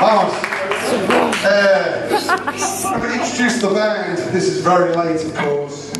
Vamos. Uh, I'm introduce the band. This is very late, of course.